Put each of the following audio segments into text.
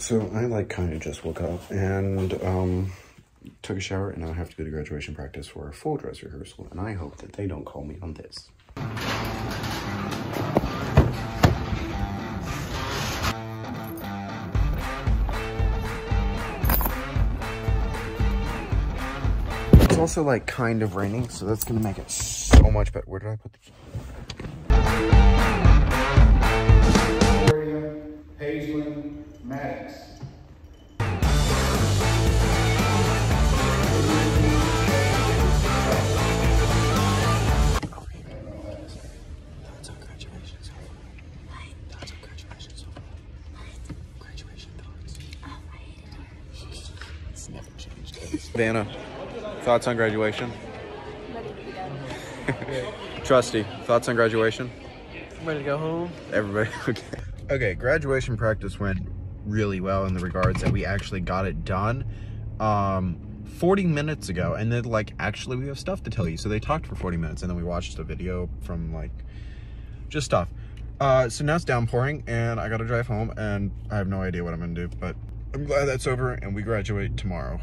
So I like kind of just woke up and um, took a shower and now I have to go to graduation practice for a full dress rehearsal and I hope that they don't call me on this. It's also like kind of raining, so that's gonna make it so much better. Where did I put the key? Maddox. That's on graduation so far. That's on graduation so far. Graduation thoughts. It's never changed. Vanna, thoughts on graduation? Trusty, thoughts on graduation? I'm Ready to go home? Everybody, okay. Okay, graduation practice went really well in the regards that we actually got it done um 40 minutes ago. And then like actually we have stuff to tell you. So they talked for 40 minutes and then we watched a video from like just stuff. Uh so now it's downpouring and i gotta drive home and i have no idea what i'm gonna do but i'm glad that's over and we graduate tomorrow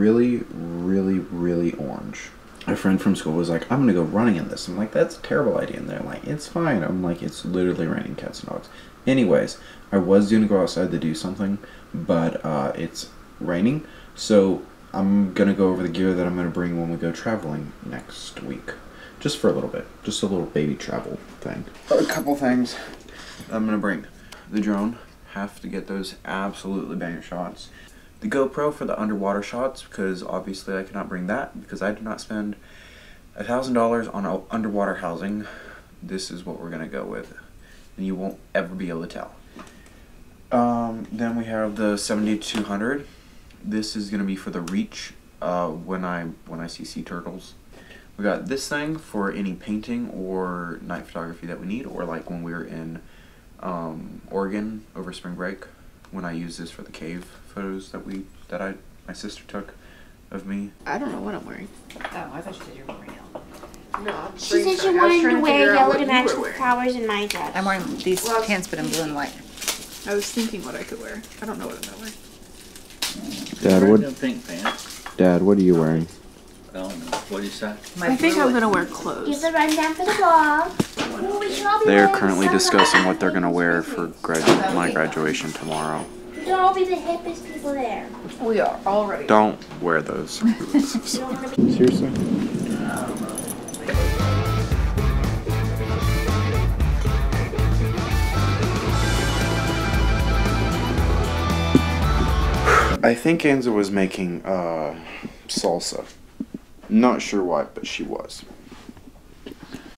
really, really, really orange. A friend from school was like, I'm gonna go running in this. I'm like, that's a terrible idea. And they're like, it's fine. I'm like, it's literally raining cats and dogs. Anyways, I was gonna go outside to do something, but uh, it's raining. So I'm gonna go over the gear that I'm gonna bring when we go traveling next week. Just for a little bit. Just a little baby travel thing. A couple things I'm gonna bring. The drone. Have to get those absolutely banger shots the GoPro for the underwater shots because obviously I cannot bring that because I did not spend a thousand dollars on underwater housing. This is what we're gonna go with, and you won't ever be able to tell. Um, then we have the 7200. This is gonna be for the reach uh, when I when I see sea turtles. We got this thing for any painting or night photography that we need, or like when we were in um, Oregon over spring break when I use this for the cave photos that we that I my sister took of me. I don't know what I'm wearing. Oh, I thought you said you were wearing yellow. No, She said she wanted to wear yellow to match the flowers in my dress. I'm wearing these Well, pants, but in blue and white. I was thinking what I could wear. I don't know what I'm gonna wear. Dad, what? pink pants. Dad, what are you wearing? I don't know. What do you say? My I think I'm gonna wear clothes. Give clothes. the rundown for the vlog. Ooh, we should all be They are currently discussing what they're gonna wear for gradu- my graduation tomorrow. We should all be the hippest people there. We are already. Don't wear those. You don't want to be. Seriously? I think Anza was making uh, salsa. Not sure why, but she was.